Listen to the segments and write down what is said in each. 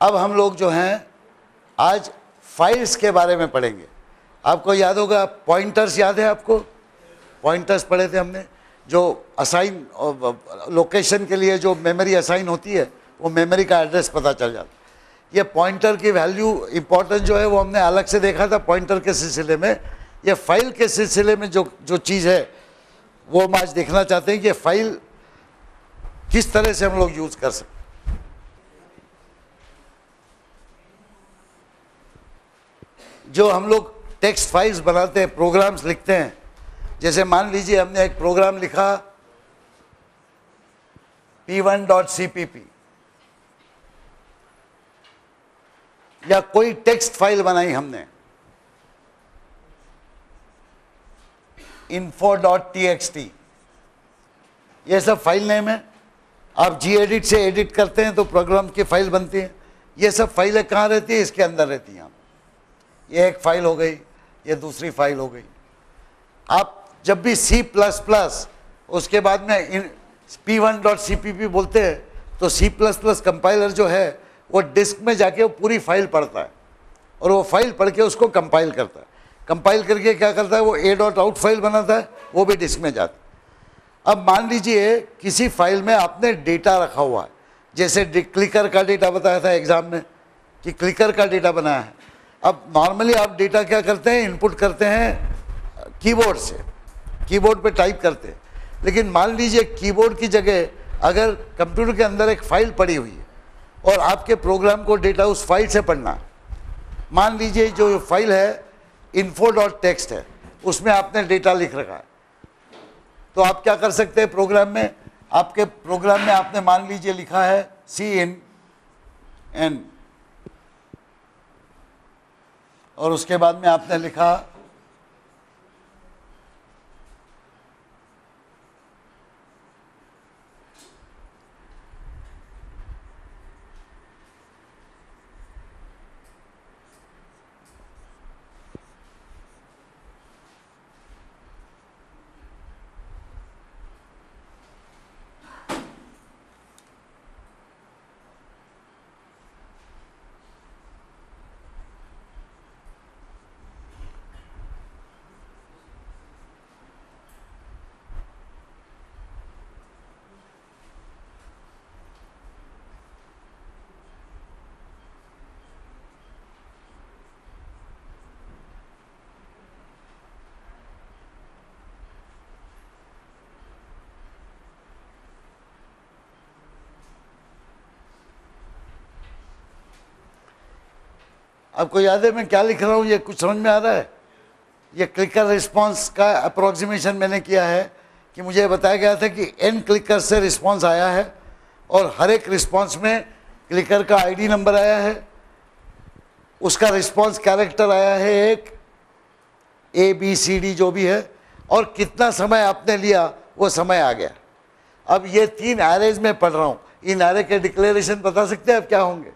अब हम लोग जो हैं, आज फाइल्स के बारे में पढ़ेंगे। आपको याद होगा पॉइंटर्स याद है आपको? पॉइंटर्स पढ़े थे हमने, जो असाइन लोकेशन के लिए जो मेमोरी असाइन होती है, वो मेमोरी का एड्रेस पता चल जाता ये पॉइंटर की वैल्यू इंपॉर्टेंट जो है, वो हमने अलग से देखा था पॉइंटर के सिलसिले में। ये फ़ाइल के सिलसिले में जो जो चीज़ है, वो हम आज देखना चाहते हैं कि फ़ाइल किस तरह से हम लोग यूज़ कर सकते जो हम लोग टेक्स्ट फाइल्स बनाते हैं प्रोग्राम्स लिखते हैं। जैसे मान लीजिए हमने एक प्रोग्राम लिखा p one dot c p p या कोई टेक्स्ट फ़ाइल बनाई हमने। टी ये सब फ़ाइल नेम है। आप जी एडिट से एडिट करते हैं तो प्रोग्राम की फ़ाइल बनती है। ये सब फाइलें कहाँ रहती है? इसके अंदर रहती हैं। ये एक फ़ाइल हो गई, ये दूसरी फ़ाइल हो गई। आप जब भी सी प्लस प्लस उसके बाद में इन p one dot c p p बोलते हैं तो सी प्लस प्लस कंपाइलर जो है, वो डिस्क में जाके वो पूरी फ़ाइल पढ़ता है। और वो फ़ाइल पढ़ के उसको कंपाइल करता है। कंपाइल करके क्या करता है, वो ए डॉट आउट फ़ाइल बनाता है, वो भी डिस्क में जाता है। अब मान लीजिए, किसी फ़ाइल में आपने डेटा रखा हुआ है। जैसे क्लिकर का डेटा बताया था एग्ज़ाम में, कि क्लिकर का डेटा बनाया है। अब नॉर्मली आप डेटा क्या करते हैं? इनपुट करते हैं कीबोर्ड से। कीबोर्ड पे टाइप करते हैं। लेकिन मान लीजिए कीबोर्ड की जगह अगर कंप्यूटर के अंदर एक फ़ाइल पड़ी हुई है और आपके प्रोग्राम को डेटा उस फ़ाइल से पढ़ना। मान लीजिए जो फ़ाइल है इन्फो डॉट टेक्स्ट है, उसमें आपने डेटा लिख रखा है। तो आप क्या कर सकते हैं प्रोग्राम में? आपके प्रोग्राम में आपने मान लीजिए लिखा है सी इन एन और उसके बाद में आपने लिखा आपको याद है मैं क्या लिख रहा हूँ? ये कुछ समझ में आ रहा है? ये क्लिकर रिस्पांस का अप्रोक्सीमेशन मैंने किया है कि मुझे बताया गया था कि एन क्लिकर से रिस्पांस आया है और हर एक रिस्पांस में क्लिकर का आईडी नंबर आया है। उसका रिस्पांस कैरेक्टर आया है एक ए बी सी डी जो भी है। और कितना समय आपने लिया, वो समय आ गया। अब ये तीन एरेज में पढ़ रहा हूँ। इन एरे के डिक्लेरेशन बता सकते हैं आप क्या होंगे?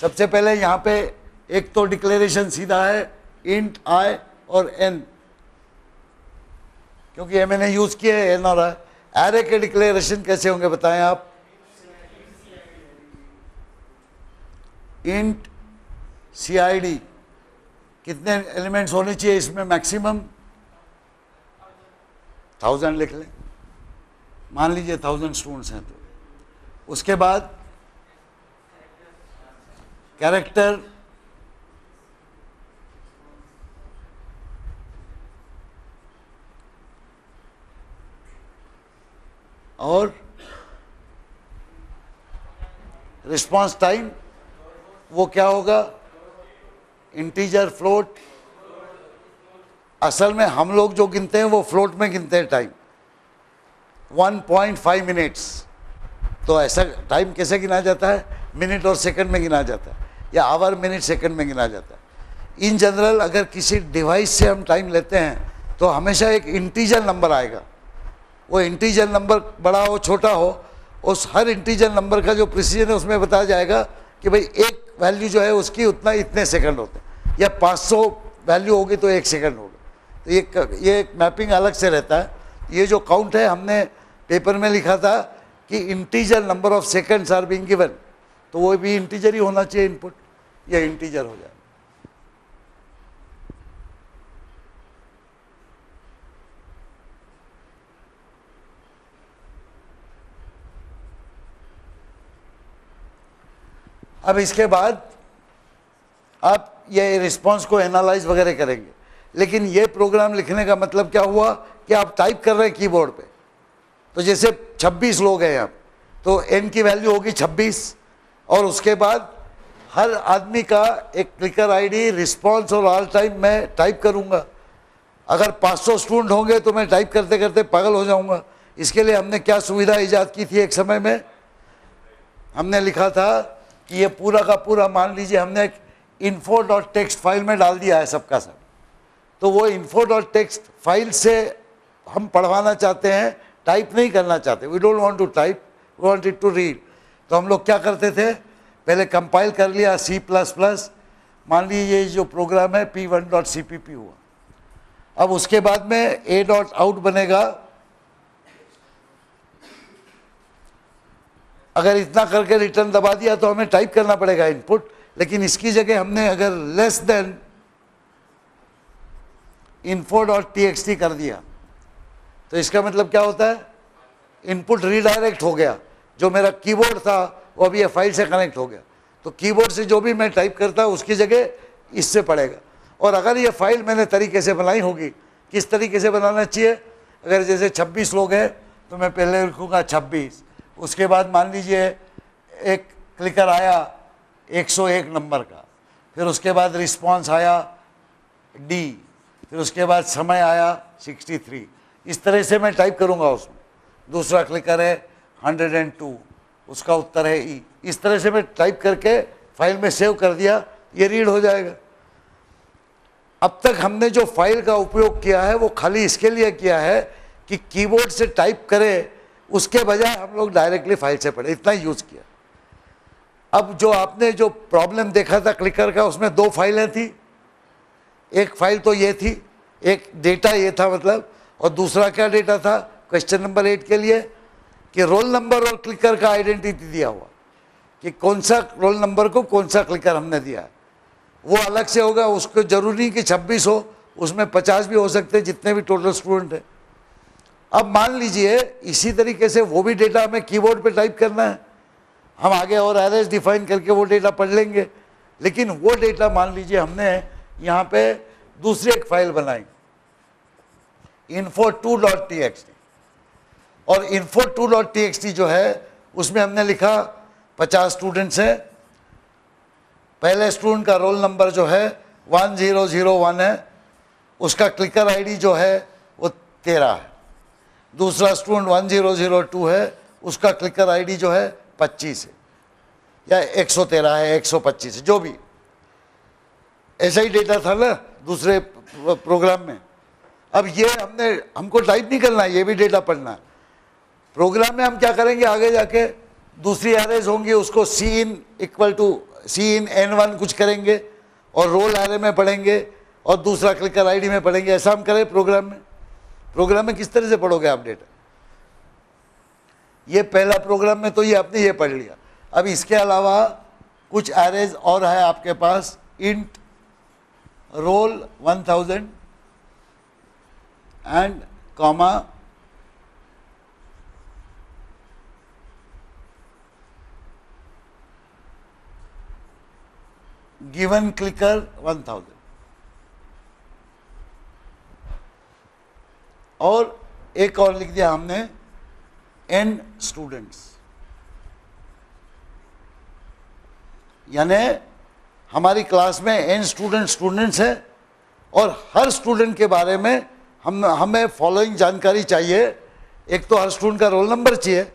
सबसे पहले यहाँ पे एक तो डिक्लेरेशन सीधा है इंट आई और एन क्योंकि ये मैंने यूज़ किया है एन और आई एरे के डिक्लेरेशन कैसे होंगे बताएँ आप? इंट सी आई डी कितने एलिमेंट्स होने चाहिए इसमें मैक्सिमम थाउज़ेंड लिख लें। मान लीजिए थाउज़ेंड स्टूडेंट्स हैं तो। उसके बाद कैरेक्टर और रिस्पांस टाइम वो क्या होगा? इंटीजर फ्लोट असल में हम लोग जो गिनते हैं वो फ्लोट में गिनते हैं टाइम 1.5 मिनट्स तो ऐसा टाइम कैसे गिना जाता है? मिनट और सेकंड में गिना जाता है, या आवर मिनट सेकंड में गिना जाता है. इन जनरल अगर किसी डिवाइस से हम टाइम लेते हैं तो हमेशा एक इंटीजर नंबर आएगा. वो इंटीजर नंबर बड़ा हो, छोटा हो, उस हर इंटीजर नंबर का जो प्रिसीजन है उसमें बताया जाएगा कि भाई एक वैल्यू जो है उसकी उतना इतने सेकंड होते हैं। या 500 वैल्यू होगी तो एक सेकंड होगा। तो ये ये एक मैपिंग अलग से रहता है। ये जो काउंट है, हमने पेपर में लिखा था कि integer number of seconds are being given तो वो भी इंटीजर ही होना चाहिए इनपुट या इंटीजर हो जाए। अब इसके बाद आप ये रिस्पांस को एनालाइज वगैरह करेंगे। लेकिन ये प्रोग्राम लिखने का मतलब क्या हुआ कि आप टाइप कर रहे हैं कीबोर्ड पे। तो जैसे 26 लोग हैं आप तो एन की वैल्यू होगी 26 और उसके बाद हर आदमी का एक क्लिकर आईडी रिस्पांस और ऑल टाइम मैं टाइप करूँगा। अगर 500 स्टूडेंट होंगे तो मैं टाइप करते करते पागल हो जाऊँगा। इसके लिए हमने क्या सुविधा ईजाद की थी एक समय में? हमने लिखा था कि ये पूरा का पूरा मान लीजिए हमने एक इन्फो डॉट टेक्स्ट फ़ाइल में डाल दिया है सबका सब। तो वो इन्फो डॉट टेक्स्ट फ़ाइल से हम पढ़वाना चाहते हैं टाइप नहीं करना चाहते। We don't want to type we want it to read तो हम लोग क्या करते थे? पहले कंपाइल कर लिया सी प्लस प्लस मान लीजिए ये जो प्रोग्राम है p one dot c p p हुआ। अब उसके बाद में ए डॉट आउट बनेगा। अगर इतना करके रिटर्न दबा दिया तो हमें टाइप करना पड़ेगा इनपुट लेकिन इसकी जगह हमने अगर less than info dot t x t कर दिया तो इसका मतलब क्या होता है? इनपुट रीडायरेक्ट हो गया। जो मेरा कीबोर्ड था, वो अभी ये फ़ाइल से कनेक्ट हो गया। तो कीबोर्ड से जो भी मैं टाइप करता उसकी जगह इससे पड़ेगा। और अगर ये फ़ाइल मैंने तरीके से बनाई होगी, किस तरीके से बनाना चाहिए? अगर जैसे 26 लोग हैं तो मैं पहले लिखूँगा 26 उसके बाद मान लीजिए एक क्लिकर आया 101 नंबर का। फिर उसके बाद रिस्पांस आया डी फिर उसके बाद समय आया 63 इस तरह से मैं टाइप करूँगा उसमें दूसरा क्लिकर है 102 उसका उत्तर है ई इस तरह से मैं टाइप करके फ़ाइल में सेव कर दिया, ये रीड हो जाएगा। अब तक हमने जो फ़ाइल का उपयोग किया है, वो खाली इसके लिए किया है कि कीबोर्ड से टाइप करें उसके बजाय हम लोग डायरेक्टली फ़ाइल से पढ़े, इतना यूज़ किया। अब जो आपने जो प्रॉब्लम देखा था क्लिकर का, उसमें दो फाइलें थी। एक फ़ाइल तो ये थी, एक डेटा ये था मतलब और दूसरा क्या डेटा था? क्वेश्चन नंबर एट के लिए कि रोल नंबर और क्लिकर का आइडेंटिटी दिया हुआ, कि कौन सा रोल नंबर को कौन सा क्लिकर हमने दिया है। वो अलग से होगा, उसको ज़रूरी कि 26 हो, उसमें 50 भी हो सकते हैं, जितने भी टोटल स्टूडेंट हैं। अब मान लीजिए, इसी तरीके से वो भी डेटा हमें कीबोर्ड पे टाइप करना है। हम आगे और एरेज डिफाइन करके वो डेटा पढ़ लेंगे। लेकिन वो डेटा मान लीजिए हमने यहाँ पे दूसरी एक फ़ाइल बनाई। Info two dot t x t और info two dot t x t जो है, उसमें हमने लिखा पचास स्टूडेंट्स हैं। पहले स्टूडेंट का रोल नंबर जो है वन ज़ीरो ज़ीरो वन है। उसका क्लिकर आईडी जो है, वो तेरह है। दूसरा student one zero zero two है, उसका क्लिकर आईडी जो है पच्चीस है। या एक सौ तेरह है, एक सौ पच्चीस जो भी। ऐसा ही डेटा था ना दूसरे प्रोग्राम में। अब ये हमने, हमको टाइप नहीं करना, ये भी डेटा पढ़ना। प्रोग्राम में हम क्या करेंगे, आगे जाके दूसरी एरेज होंगी, उसको c in equal to c in n one कुछ करेंगे, और रोल एरे में पढ़ेंगे, और दूसरा क्लिकर आईडी में पढ़ेंगे। ऐसा हम करें प्रोग्राम में। प्रोग्राम में किस तरह से पढ़ोगे आप डेटा ये पहला प्रोग्राम में तो ये आपने ये पढ़ लिया। अब इसके अलावा कुछ एरेज और है आपके पास। Int roll 1000 and comma given clicker 1000 और एक और लिख दिया हमने एन स्टूडेंट्स यानी हमारी क्लास में एन स्टूडेंट स्टूडेंट्स हैं और हर स्टूडेंट के बारे में हम, हमें फॉलोइंग जानकारी चाहिए। एक तो हर स्टूडेंट का रोल नंबर चाहिए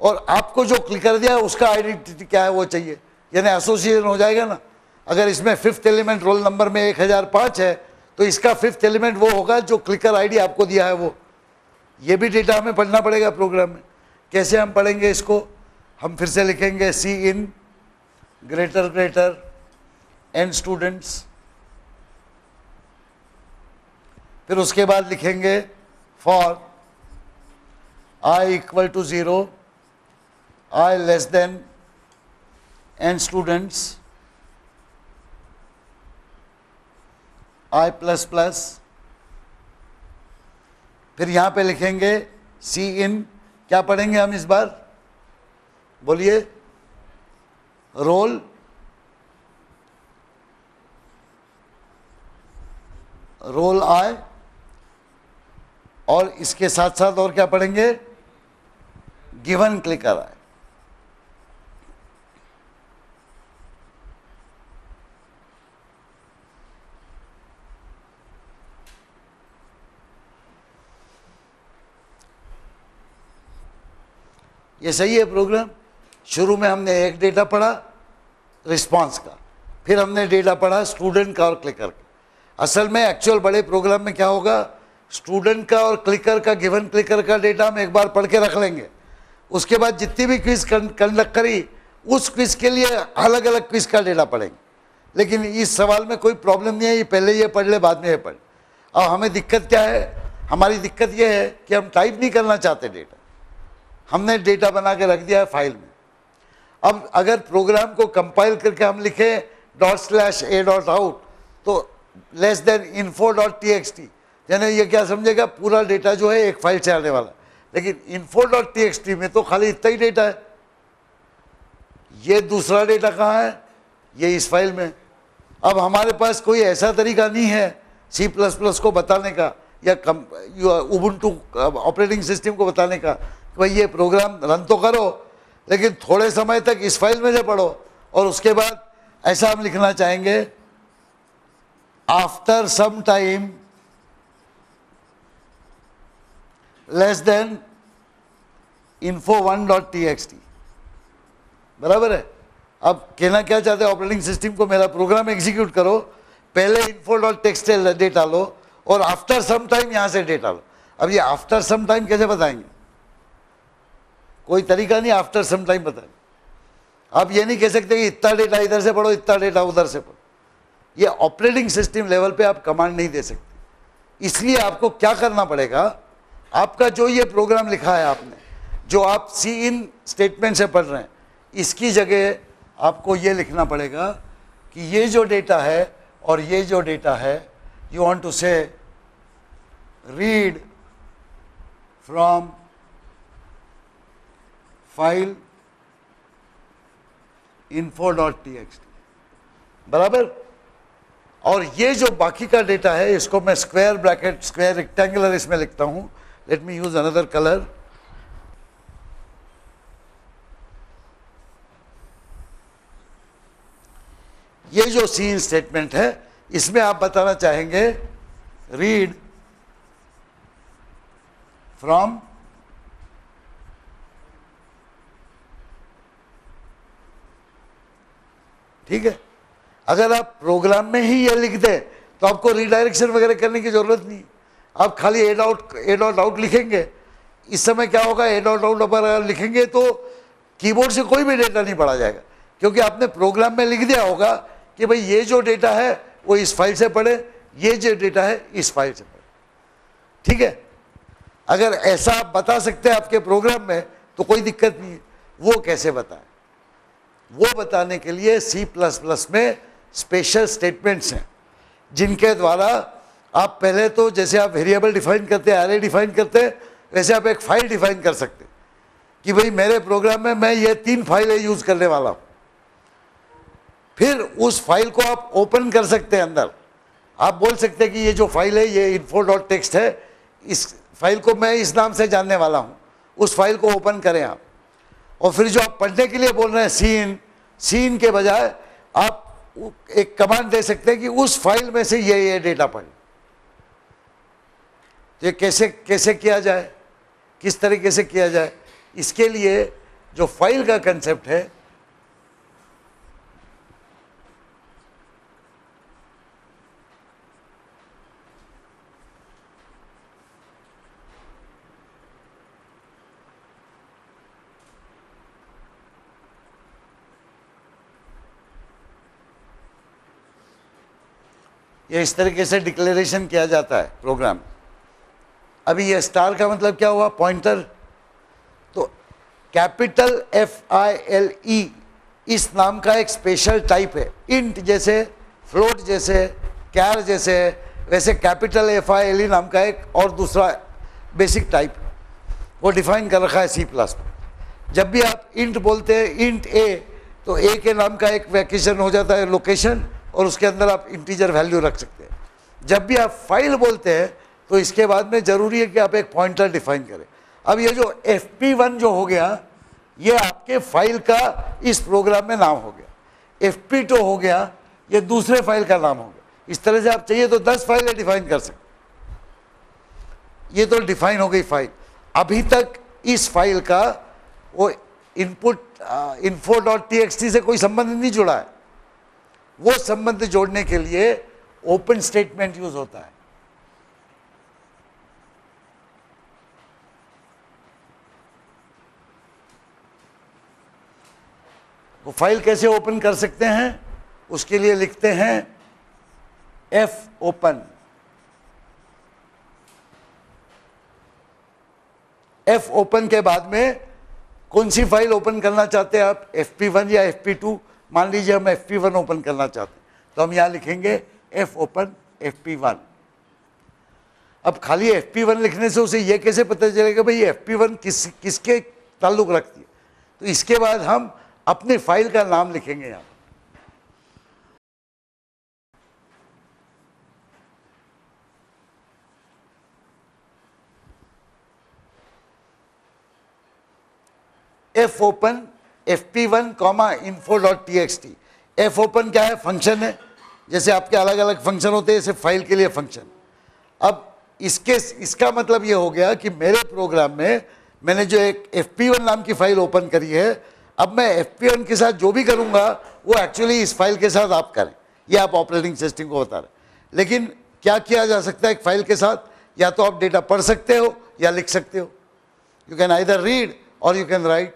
और आपको जो क्लिक कर दिया है, उसका आइडेंटिटी क्या है वो चाहिए। यानी एसोसिएशन हो जाएगा ना। अगर इसमें फिफ्थ एलिमेंट रोल नंबर में एक हज़ार पाँच है तो इसका फिफ्थ एलिमेंट वो होगा जो क्लिकर आईडी आपको दिया है वो। ये भी डेटा हमें पढ़ना पड़ेगा प्रोग्राम में। कैसे हम पढ़ेंगे इसको? हम फिर से लिखेंगे c in greater greater n students फिर उसके बाद लिखेंगे for i equal to zero i less than and students i plus plus फिर यहाँ पे लिखेंगे सी इन क्या पढ़ेंगे हम इस बार? बोलिए। रोल। रोल आए और इसके साथ साथ और क्या पढ़ेंगे? गिवन क्लिकर आए ये सही है प्रोग्राम शुरू में हमने एक डेटा पढ़ा रिस्पांस का। फिर हमने डेटा पढ़ा स्टूडेंट का और क्लिकर का। असल में एक्चुअल बड़े प्रोग्राम में क्या होगा? स्टूडेंट का और क्लिकर का गिवन क्लिकर का डेटा हम एक बार पढ़ के रख लेंगे। उसके बाद जितनी भी क्विज कंडक्ट करी, उस क्विज के लिए अलग अलग क्विज का डेटा पढ़ेंगे। लेकिन इस सवाल में कोई प्रॉब्लम नहीं है, ये पहले ये पढ़ ले, बाद में ये पढ़। अब हमें दिक्कत क्या है? हमारी दिक्कत ये है कि हम टाइप नहीं करना चाहते डेटा हमने डेटा बना के रख दिया है फ़ाइल में। अब अगर प्रोग्राम को कंपाइल करके हम लिखें dot slash a dot out तो less than info dot t x t यानी ये क्या समझेगा? पूरा डेटा जो है एक फ़ाइल से आने वाला लेकिन info dot t x t में तो खाली इतना ही डेटा है। ये दूसरा डेटा कहाँ है? ये इस फ़ाइल में। अब हमारे पास कोई ऐसा तरीका नहीं है सी प्लस प्लस को बताने का, या कम उबुंटू ऑपरेटिंग सिस्टम को बताने का कि। भाई ये प्रोग्राम रन तो करो, लेकिन थोड़े समय तक इस फ़ाइल में से पढ़ो और उसके बाद ऐसा हम लिखना चाहेंगे after some time less than info one dot t x t बराबर है? अब कहना क्या चाहते हैं? ऑपरेटिंग सिस्टम को मेरा प्रोग्राम एग्जीक्यूट करो, पहले इन्फो डॉट टेक्स्ट डेटा लो और आफ्टर सम टाइम यहाँ से डेटा लो। अब ये आफ्टर सम टाइम कैसे बताएँगे? कोई तरीका नहीं आफ्टर सम टाइम बताएँगे आप ये नहीं कह सकते कि इतना डेटा इधर से पढ़ो, इतना डेटा उधर से पढ़ो। ये ऑपरेटिंग सिस्टम लेवल पे आप कमांड नहीं दे सकते। इसलिए आपको क्या करना पड़ेगा? आपका जो ये प्रोग्राम लिखा है आपने, जो आप सी इन स्टेटमेंट से पढ़ रहे हैं, इसकी जगह आपको ये लिखना पड़ेगा कि ये जो डेटा है और ये जो डेटा है you want to say read from file info dot t बराबर? और ये जो बाकी का डेटा है, इसको मैं स्क्वायर ब्रैकेट स्क्वायर रेक्टेंगुलर इसमें लिखता हूँ। Let me use another colour ये जो सीन स्टेटमेंट है, इसमें आप बताना चाहेंगे रीड फ्रॉम ठीक है? अगर आप प्रोग्राम में ही ये लिख दें तो आपको रिडायरेक्शन वगैरह करने की ज़रूरत नहीं। आप खाली add out add out out लिखेंगे। इस समय क्या होगा एड आउट आउट अगर लिखेंगे तो कीबोर्ड से कोई भी डेटा नहीं पढ़ा जाएगा। क्योंकि आपने प्रोग्राम में लिख दिया होगा कि भाई ये जो डेटा है, वो इस फ़ाइल से पढ़े, ये जो डेटा है, इस फ़ाइल से पढ़े। ठीक है? अगर ऐसा आप बता सकते हैं आपके प्रोग्राम में तो कोई दिक्कत नहीं है। वो कैसे बताएँ? वो बताने के लिए सी प्लस प्लस में स्पेशल स्टेटमेंट्स हैं, जिनके द्वारा आप पहले तो जैसे आप वेरिएबल डिफाइन करते हैं एरे डिफाइन करते हैं, वैसे आप एक फ़ाइल डिफाइन कर सकते कि भाई मेरे प्रोग्राम में मैं ये तीन फाइलें यूज़ करने वाला हूँ। फिर उस फ़ाइल को आप ओपन कर सकते हैं अंदर। आप बोल सकते हैं कि ये जो फ़ाइल है, ये इन्फो डॉट टेक्स्ट है, इस फ़ाइल को मैं इस नाम से जानने वाला हूँ। उस फ़ाइल को ओपन करें आप। और फिर जो आप पढ़ने के लिए बोल रहे हैं सीन सीन के बजाय आप एक कमांड दे सकते हैं कि उस फ़ाइल में से ये ये डेटा पढ़े। ये कैसे कैसे किया जाए, किस तरीके से किया जाए, इसके लिए जो फ़ाइल का कंसेप्ट है ये इस तरीके से डिक्लेरेशन किया जाता है प्रोग्राम अभी ये स्टार का मतलब क्या हुआ? पॉइंटर तो capital F I L E इस नाम का एक स्पेशल टाइप है. इंट जैसे फ्लोट जैसे कैर जैसे, वैसे capital F I L E नाम का एक और दूसरा बेसिक टाइप वो डिफाइन कर रखा है सी प्लस में जब भी आप इंट बोलते हैं इंट ए तो ए के नाम का एक वैकेशन हो जाता है लोकेशन और उसके अंदर आप इंटीजर वैल्यू रख सकते हैं। जब भी आप फ़ाइल बोलते हैं तो इसके बाद में ज़रूरी है कि आप एक पॉइंटर डिफाइन करें। अब ये जो एफ़ पी वन जो हो गया, ये आपके फ़ाइल का इस प्रोग्राम में नाम हो गया। एफ़ पी टू हो गया, ये दूसरे फ़ाइल का नाम हो गया। इस तरह से आप चाहिए तो दस फाइलें डिफाइन कर सकते ये तो डिफाइन हो गई फ़ाइल अभी तक इस फ़ाइल का वो इनपुट इन्फो डॉट टी से कोई संबंध नहीं जुड़ा है। वो संबंध जोड़ने के लिए ओपन स्टेटमेंट यूज़ होता है। वो फ़ाइल कैसे ओपन कर सकते हैं, उसके लिए लिखते हैं एफ़ ओपन एफ़ ओपन के बाद में कौन सी फ़ाइल ओपन करना चाहते हैं आप? एफ़ पी वन या एफ़ पी टू मान लीजिए हम एफ़ पी वन ओपन करना चाहते हैं तो हम यहाँ लिखेंगे f open f p one अब खाली एफ़ पी वन लिखने से उसे यह कैसे पता चलेगा भाई एफ़ पी वन किस, किसके ताल्लुक रखती है? तो इसके बाद हम अपने फ़ाइल का नाम लिखेंगे यहाँ। F open f p one comma info dot t x t f open क्या है? फ़ंक्शन है। जैसे आपके अलग अलग फ़ंक्शन होते हैं, जैसे फ़ाइल के लिए फ़ंक्शन अब इसके, इसका मतलब ये हो गया कि मेरे प्रोग्राम में मैंने जो एक एफ़ पी वन नाम की फ़ाइल ओपन करी है, अब मैं एफ़ पी वन के साथ जो भी करूँगा, वो एक्चुअली इस फ़ाइल के साथ आप करें। ये आप ऑपरेटिंग सिस्टम को बता रहे लेकिन क्या किया जा सकता है एक फ़ाइल के साथ? या तो आप डेटा पढ़ सकते हो, या लिख सकते हो। You can either read or you can write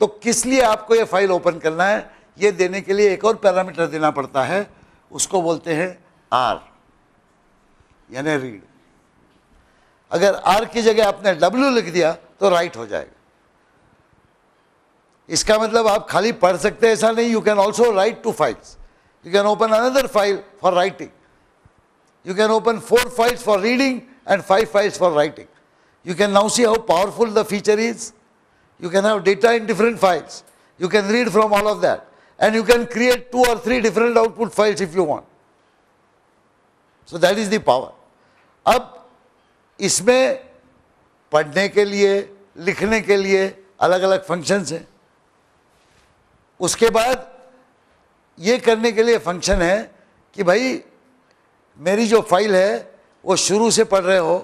तो किस लिए आपको ये फ़ाइल ओपन करना है? ये देने के लिए एक और पैरामीटर देना पड़ता है। उसको बोलते हैं आर यानी रीड अगर आर की जगह आपने डब्ल्यू लिख दिया तो राइट हो जाएगा। इसका मतलब आप खाली पढ़ सकते हैं, ऐसा नहीं। You can also write to files you can open another file for writing you can open four files for reading and five files for writing you can now see how powerful the feature is You can have data in different files. You can read from all of that. And you can create two or three different output files if you want. So that is the power. अब इसमें पढ़ने के लिए लिखने के लिए अलग अलग फ़ंक्शंस हैं उसके बाद ये करने के लिए फ़ंक्शन है कि भाई मेरी जो फ़ाइल है वो शुरू से पढ़ रहे हो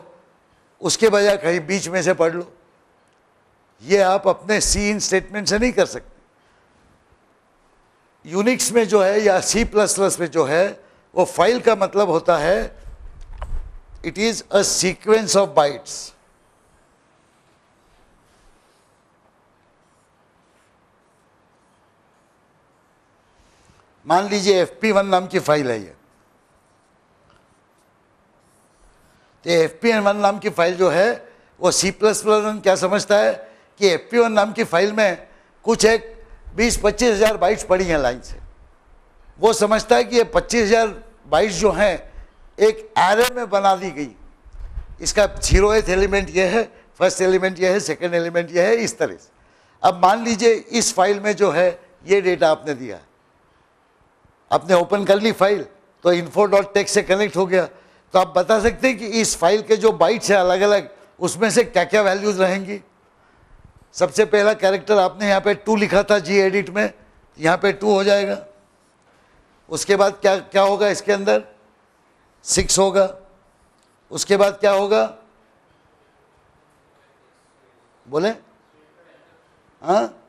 उसके बजाय कहीं बीच में से पढ़ लो ये आप अपने सी इन स्टेटमेंट से नहीं कर सकते। यूनिक्स में जो है या सी प्लस प्लस में जो है, वो फ़ाइल का मतलब होता है it is a sequence of bytes मान लीजिए एफ़ पी वन नाम की फ़ाइल है ये। तो एफ़ पी वन नाम की फ़ाइल जो है, वो सी प्लस प्लस क्या समझता है? कि एफ़ नाम की फ़ाइल में कुछ एक बीस, पच्चीस हज़ार बाइट्स पड़ी हैं लाइन से। वो समझता है कि ये पच्चीस हज़ार बाइट्स जो हैं, एक एरे में बना दी गई। इसका ज़ीरो एथ एलिमेंट ये है फ़र्स्ट एलिमेंट ये है सेकंड एलिमेंट ये है, इस तरह से। अब मान लीजिए इस फ़ाइल में जो है, ये डेटा आपने दिया। आपने ओपन कर ली फ़ाइल तो इन्फो डॉट टेक्स से कनेक्ट हो गया। तो आप बता सकते हैं कि इस फ़ाइल के जो बाइट्स हैं अलग अलग उसमें से क्या क्या वैल्यूज़ रहेंगी? सबसे पहला कैरेक्टर आपने यहाँ पे टू लिखा था जी एडिट में, यहाँ पे टू हो जाएगा। उसके बाद क्या क्या होगा इसके अंदर? सिक्स होगा। उसके बाद क्या होगा? बोले? हाँ?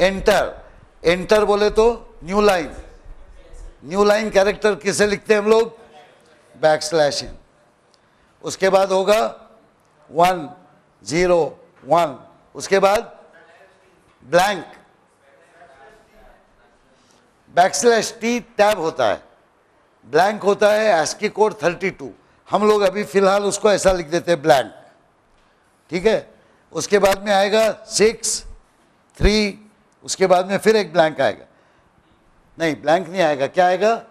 एंटर एंटर बोले तो new line new line character किसे लिखते हैं हम लोग? बैक स्लैश उसके बाद होगा वन ज़ीरो, वन। उसके बाद ब्लैंक। बैकस्लैश टी टैब होता है। ब्लैंक होता है, एसकी कोड थर्टी टू। हम लोग अभी फ़िलहाल उसको ऐसा लिख देते हैं, ब्लैंक। ठीक है? उसके बाद में आएगा सिक्स, थ्री, उसके बाद में फिर एक ब्लैंक आएगा। नहीं, ब्लैंक नहीं आएगा। क्या आएगा?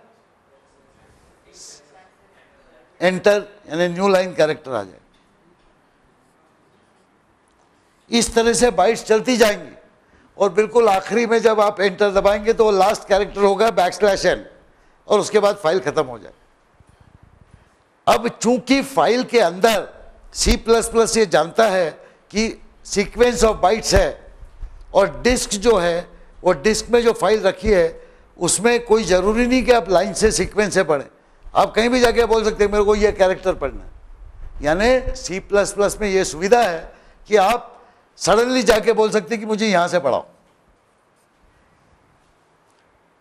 एंटर यानी न्यू लाइन कैरेक्टर आ जाएगा। इस तरह से बाइट्स चलती जाएँगी। और बिल्कुल आखिरी में जब आप एंटर दबाएँगे तो लास्ट कैरेक्टर होगा बैक स्लैश एन और उसके बाद फ़ाइल खत्म हो जाए अब चूँकि फ़ाइल के अंदर सी प्लस प्लस ये जानता है कि सीक्वेंस ऑफ़ बाइट्स है, और डिस्क जो है, वो डिस्क में जो फ़ाइल रखी है, उसमें कोई ज़रूरी नहीं कि आप लाइन से सीक्वेंस से पढ़ें। आप कहीं भी जाके बोल सकते हैं, मेरे को ये कैरेक्टर पढ़ना यानी सी प्लस प्लस में ये सुविधा है कि आप सडनली जाके बोल सकते कि मुझे यहाँ से पढ़ाओ।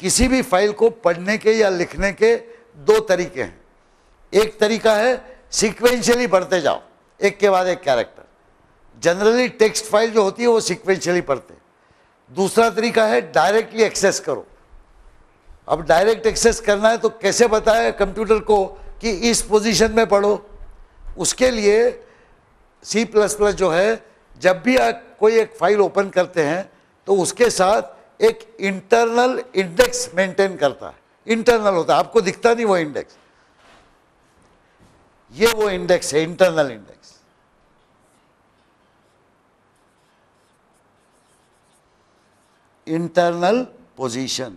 किसी भी फ़ाइल को पढ़ने के या लिखने के दो तरीके हैं। एक तरीका है सीक्वेंशियली पढ़ते जाओ, एक के बाद एक कैरेक्टर जनरली टेक्स्ट फ़ाइल जो होती है, वो सीक्वेंशियली पढ़ते दूसरा तरीका है डायरेक्टली एक्सेस करो। अब डायरेक्ट एक्सेस करना है तो कैसे बताए कंप्यूटर को कि इस पोजीशन में पढ़ो? उसके लिए सी प्लस प्लस जो है जब भी आप कोई एक फ़ाइल ओपन करते हैं तो उसके साथ एक इंटरनल इंडेक्स मेंटेन करता है। इंटरनल होता है। आपको दिखता नहीं वो इंडेक्स। ये वो इंडेक्स है, internal index. Internal position.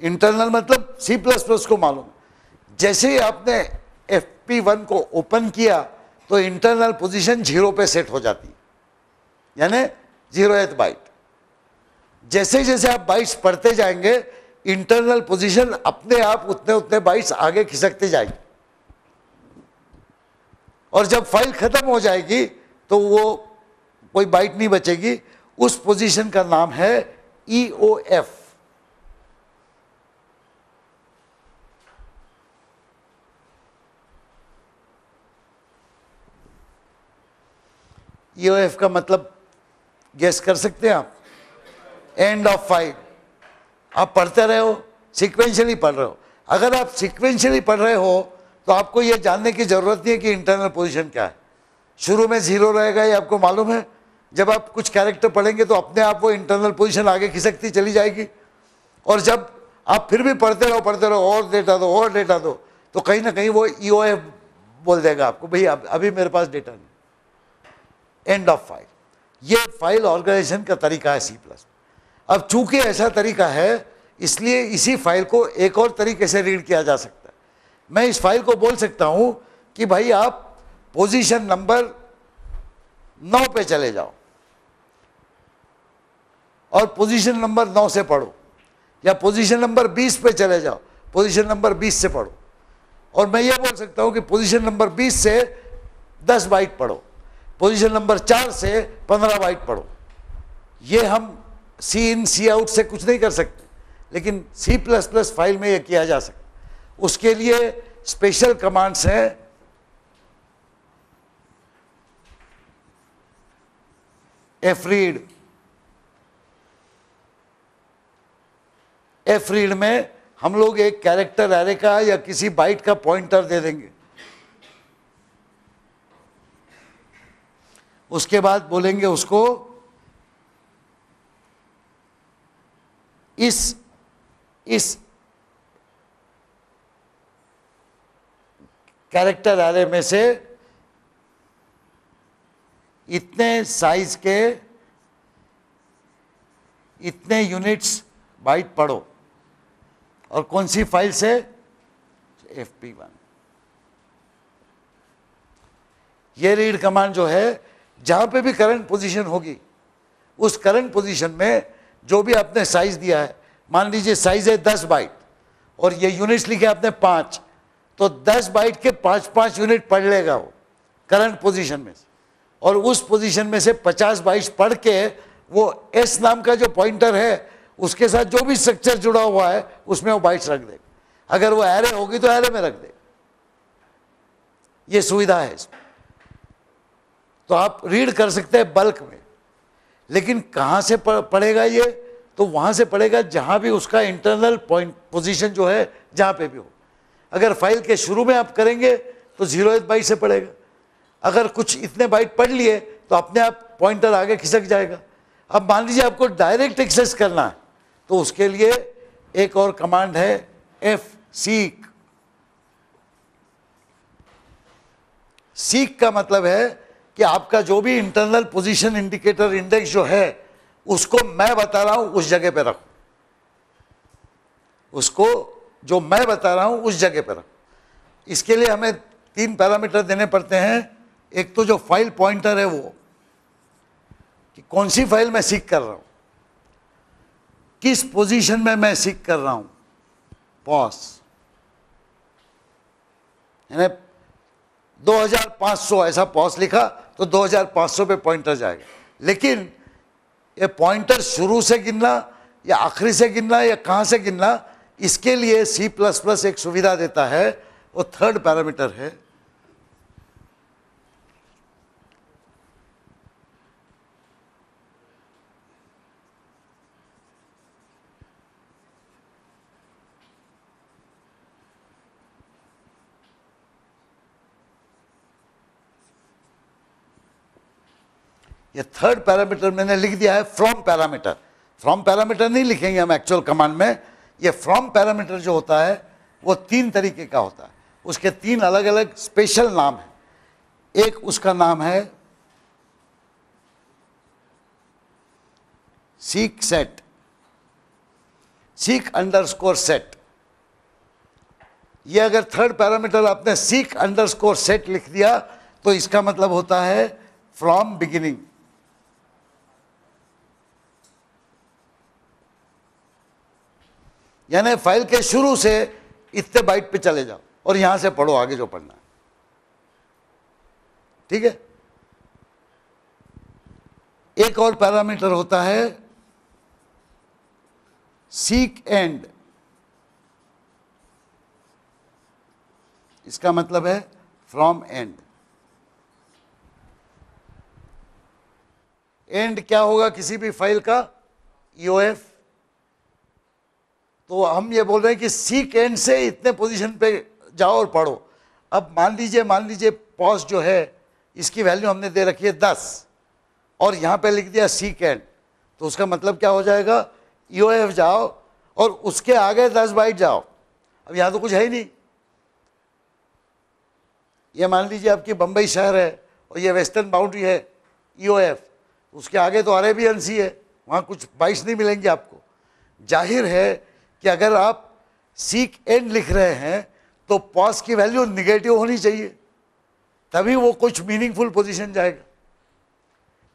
Internal मतलब सी प्लस प्लस को मालूम। जैसे ही आपने एफ़ पी वन को ओपन किया तो इंटरनल पोजीशन ज़ीरो पे सेट हो जाती। यानी ज़ीरो एथ बाइट जैसे जैसे आप बाइट्स पढ़ते जाएँगे इंटरनल पोजीशन अपने आप उतने उतने बाइट्स आगे खिसकते जाएँगे। और जब फ़ाइल खत्म हो जाएगी तो वो कोई बाइट नहीं बचेगी। उस पोजीशन का नाम है ई ओ एफ़ ईओएफ का मतलब गेस कर सकते हैं आप. एंड ऑफ़ फ़ाइल आप पढ़ते रहे हो सिक्वेंशियली पढ़ रहे हो. अगर आप सिक्वेंशियली पढ़ रहे हो तो आपको यह जानने की ज़रूरत नहीं है कि इंटरनल पोजीशन क्या है. शुरू में ज़ीरो रहेगा, ये आपको मालूम है. जब आप कुछ कैरेक्टर पढ़ेंगे तो अपने आप वो इंटरनल पोजीशन आगे खिसकती चली जाएगी. और जब आप फिर भी पढ़ते रहो पढ़ते रहो, और डेटा दो, और डेटा दो तो कहीं ना कहीं वो ई बोल देगा आपको भाई अभी मेरे पास डेटा नहीं एंड ऑफ़ फ़ाइल ये फ़ाइल ऑर्गेनाइजेशन का तरीका है सी प्लस अब चूँकि ऐसा तरीका है, इसलिए इसी फ़ाइल को एक और तरीके से रीड किया जा सकता है। मैं इस फ़ाइल को बोल सकता हूँ कि भाई आप पोजीशन नंबर नौ पे चले जाओ और पोजीशन नंबर नौ से पढ़ो या पोजीशन नंबर बीस पे चले जाओ पोजीशन नंबर बीस से पढ़ो। और मैं ये बोल सकता हूँ कि पोजीशन नंबर बीस से दस बाइट पढ़ो। पोजीशन नंबर चार से पंद्रह बाइट पढ़ो। ये हम सी इन सी आउट से कुछ नहीं कर सकते, लेकिन सी प्लस प्लस फ़ाइल में यह किया जा सकता उसके लिए स्पेशल कमांड्स हैं। एफ़ रीड एफ़ रीड में हम लोग एक कैरेक्टर एरे का या किसी बाइट का पॉइंटर दे देंगे। उसके बाद बोलेंगे उसको, इस इस कैरेक्टर आरे में से इतने साइज़ के, इतने यूनिट्स बाइट पढ़ो। और कौन सी फ़ाइल से? एफ़ पी वन ये रीड कमांड जो है जहाँ पे भी करंट पोजीशन होगी, उस करंट पोजीशन में जो भी आपने साइज़ दिया है, मान लीजिए साइज़ है दस बाइट और ये यूनिट्स लिखे आपने पाँच तो दस बाइट के पाँच पाँच यूनिट पढ़ लेगा वो करंट पोजीशन में और उस पोजीशन में से पचास बाइट्स पढ़ के वो एस नाम का जो पॉइंटर है, उसके साथ जो भी स्ट्रक्चर जुड़ा हुआ है, उसमें वो बाइट्स रख देगा। अगर वो एरे होगी तो एरे में रख दे ये सुविधा है इसमें। तो आप रीड कर सकते हैं बल्क में। लेकिन कहाँ से पढ़ेगा ये? तो वहाँ से पढ़ेगा जहाँ भी उसका इंटरनल पॉइंट पोजीशन जो है, जहाँ पे भी हो। अगर फ़ाइल के शुरू में आप करेंगे तो ज़ीरो एथ बाई से पढ़ेगा अगर कुछ इतने बाइट पढ़ लिए तो अपने आप पॉइंटर आगे खिसक जाएगा। अब मान लीजिए आपको डायरेक्ट एक्सेस करना है तो उसके लिए एक और कमांड है एफ़ सीक सीक का मतलब है कि आपका जो भी इंटरनल पोजीशन इंडिकेटर इंडेक्स जो है, उसको मैं बता रहा हूँ, उस जगह पे रखो। उसको जो मैं बता रहा हूँ, उस जगह पे रखो। इसके लिए हमें तीन पैरामीटर देने पड़ते हैं। एक तो जो फ़ाइल पॉइंटर है वो, कि कौन सी फ़ाइल मैं सीख कर रहा हूँ। किस पोजीशन में मैं सीख कर रहा हूँ। पॉस यानी 2500 ऐसा पॉस लिखा तो 2500 पे पॉइंटर जाएगा। लेकिन ये पॉइंटर शुरू से गिनना, या आखिरी से गिनना, या कहाँ से गिनना, इसके लिए C++ एक सुविधा देता है। वो थर्ड पैरामीटर है। ये थर्ड पैरामीटर मैंने लिख दिया है फ्रॉम पैरामीटर फ्रॉम पैरामीटर नहीं लिखेंगे हम एक्चुअल कमांड में. ये फ्रॉम पैरामीटर जो होता है, वो तीन तरीके का होता है. उसके तीन अलग अलग स्पेशल नाम है. एक उसका नाम है seek set seek underscore set ये अगर थर्ड पैरामीटर आपने सीक अंडरस्कोर सेट लिख दिया तो इसका मतलब होता है फ्रॉम बिगिनिंग यानी फ़ाइल के शुरू से इतने बाइट पे चले जाओ और यहाँ से पढ़ो आगे जो पढ़ना है। ठीक है? एक और पैरामीटर होता है सीक एंड इसका मतलब है फ्रॉम एंड एंड क्या होगा किसी भी फ़ाइल का? ईओएफ तो हम ये बोल रहे हैं कि सीक एंड से इतने पोजीशन पे जाओ और पढ़ो। अब मान लीजिए मान लीजिए पॉज जो है, इसकी वैल्यू हमने दे रखी है दस, और यहाँ पे लिख दिया सीक एंड तो उसका मतलब क्या हो जाएगा? यू एफ़ जाओ, और उसके आगे दस बाइट जाओ। अब यहाँ तो कुछ है ही नहीं। ये मान लीजिए आपकी बम्बई शहर है, और ये वेस्टर्न बाउंड्री है ई एफ़ उसके आगे तो अरेबियन सी है, वहाँ कुछ बाइट्स नहीं मिलेंगे आपको। ज़ाहिर है कि अगर आप सीक एंड लिख रहे हैं तो पॉज की वैल्यू निगेटिव होनी चाहिए। तभी वो कुछ मीनिंगफुल पोजीशन जाएगा।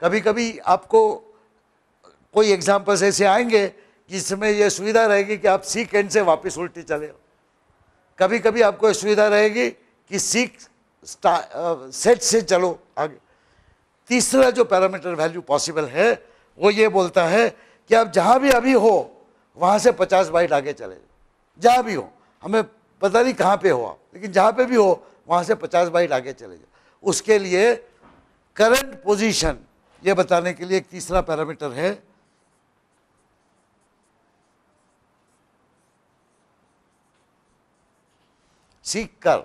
कभी कभी आपको कोई एग्जाम्पल्स ऐसे आएँगे जिसमें यह सुविधा रहेगी कि आप सीक एंड से वापस उल्टी चले हो। कभी कभी आपको यह सुविधा रहेगी कि सीक सेट से चलो आगे। तीसरा जो पैरामीटर वैल्यू पॉसिबल है, वो ये बोलता है कि आप जहाँ भी अभी हो वहाँ से पचास बाइट आगे चले जहाँ भी हो, हमें पता नहीं कहाँ पे हो आप, लेकिन जहाँ पे भी हो, वहाँ से पचास बाइट आगे चले जाओ। उसके लिए करंट पोजीशन, ये बताने के लिए एक तीसरा पैरामीटर है। सीख कर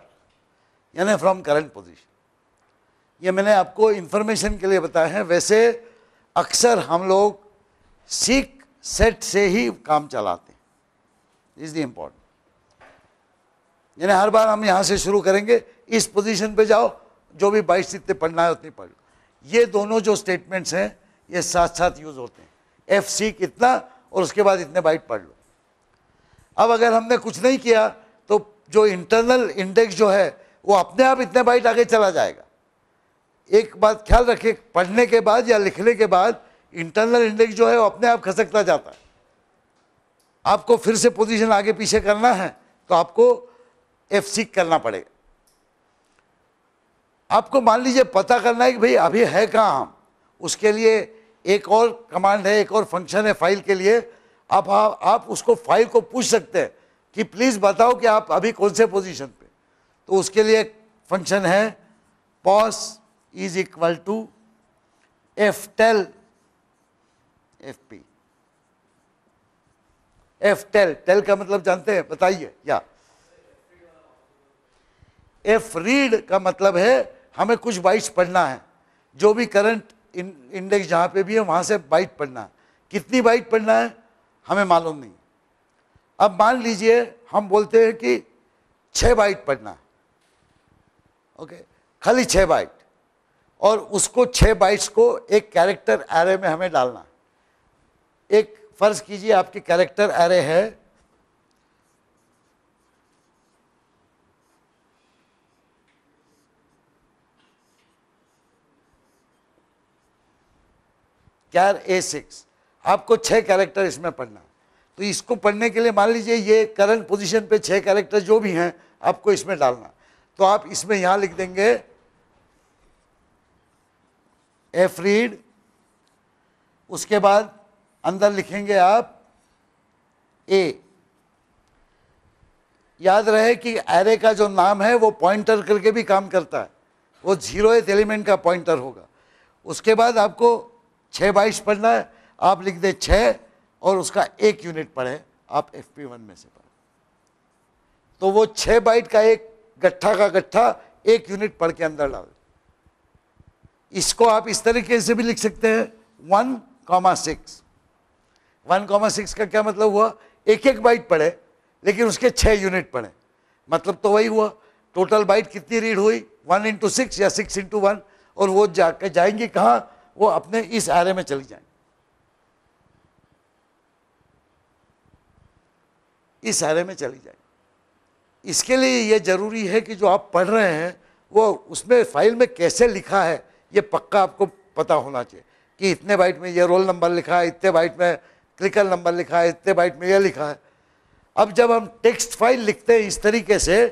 यानी फ्रॉम करंट पोजीशन ये मैंने आपको इंफॉर्मेशन के लिए बताया है। वैसे अक्सर हम लोग सीख सेट से ही काम चलाते हैं। इज़ द इम्पोर्टेंट यानी हर बार हम यहाँ से शुरू करेंगे, इस पोजीशन पे जाओ, जो भी बाईस इतने पढ़ना है उतनी पढ़। लो ये दोनों जो स्टेटमेंट्स हैं, ये साथ साथ यूज़ होते हैं। एफ़ सी कितना और उसके बाद इतने बाइट पढ़ लो। अब अगर हमने कुछ नहीं किया तो जो इंटरनल इंडेक्स जो है, वो अपने आप इतने बाइट आगे चला जाएगा। एक बात ख्याल रखें पढ़ने के बाद या लिखने के बाद इंटरनल इंडेक्स जो है वो अपने आप खसकता जाता है। आपको फिर से पोजीशन आगे पीछे करना है तो आपको एफ़ सीक करना पड़ेगा। आपको मान लीजिए पता करना है कि भाई अभी है कहाँ? हम उसके लिए एक और कमांड है एक और फ़ंक्शन है फ़ाइल के लिए। आप आप, आप उसको फ़ाइल को पूछ सकते हैं कि प्लीज़ बताओ कि आप अभी कौन से पोजीशन पे। तो उसके लिए एक फ़ंक्शन है pos is equal to f tell f p f tell tell का मतलब जानते हैं? बताइए, या। एफ़ रीड का मतलब है, हमें कुछ बाइट्स पढ़ना है। जो भी करंट इंडेक्स जहाँ पे भी है, वहाँ से बाइट पढ़ना है। कितनी बाइट पढ़ना है, हमें मालूम नहीं। अब मान लीजिए, हम बोलते हैं कि छः बाइट पढ़ना है। ओके? खाली छः बाइट और उसको छः बाइट्स को एक कैरेक्टर एरे में हमें डालना एक फ़र्ज़ कीजिए आपकी कैरेक्टर एरे है। कैर ए सिक्स आपको छह कैरेक्टर इसमें पढ़ना तो इसको पढ़ने के लिए मान लीजिए ये करंट पोजीशन पे छह कैरेक्टर जो भी हैं, आपको इसमें डालना तो आप इसमें यहाँ लिख देंगे एफ़ रीड उसके बाद अंदर लिखेंगे आप ए याद रहे कि एरे का जो नाम है, वो पॉइंटर करके भी काम करता है। वो ज़ीरो एलिमेंट का पॉइंटर होगा। उसके बाद आपको छः बाईस पढ़ना है। आप लिख दें छः और उसका एक यूनिट पढ़े। आप एफ़ पी वन में से पढ़े। तो वो छः बाइट का एक गट्ठा का गट्ठा एक यूनिट पढ़ के अंदर डाल। इसको आप इस तरीके से भी लिख सकते हैं। One comma six one comma six का क्या मतलब हुआ? एक एक बाइट पढ़े, लेकिन उसके छः यूनिट पढ़े। मतलब तो वही हुआ। टोटल बाइट कितनी रीड हुई? वन इंटू सिक्स या सिक्स इंटू वन और वो जाकर जाएँगे कहाँ? वो अपने इस आरे में चली जाएँगे। इस आरे में चली जाएँगे। इसके लिए ये ज़रूरी है कि जो आप पढ़ रहे हैं, वो उसमें फ़ाइल में कैसे लिखा है, ये पक्का आपको पता होना चाहिए कि इतने बाइट में ये रोल नंबर लिखा है, इतने बाइट में क्लिकर नंबर लिखा है इतने बाइट में यह लिखा है। अब जब हम टेक्स्ट फ़ाइल लिखते हैं इस तरीके से